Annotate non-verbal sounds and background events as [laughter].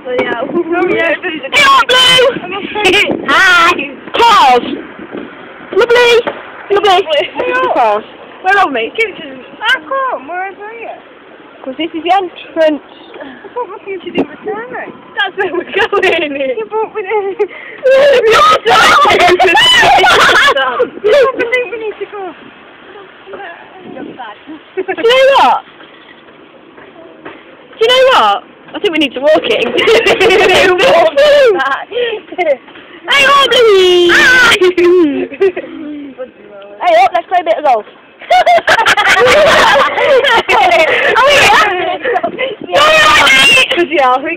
So yeah. Oh yeah. Hey, up, Blue! Hi! Claws! Lovely! Lovely! Up. Oh. Claws. Ah, where are we? I can't. Where are you? Because this is the entrance. I thought my future didn't return. That's where we're going. You brought me there. [laughs] Your time! I think we need to go. Do you know what? Do you know what? I think we need to walk it. [laughs] hey, Aubrey! [laughs] hey, up, let's play a bit of golf. [laughs] oh, yeah. Yeah, we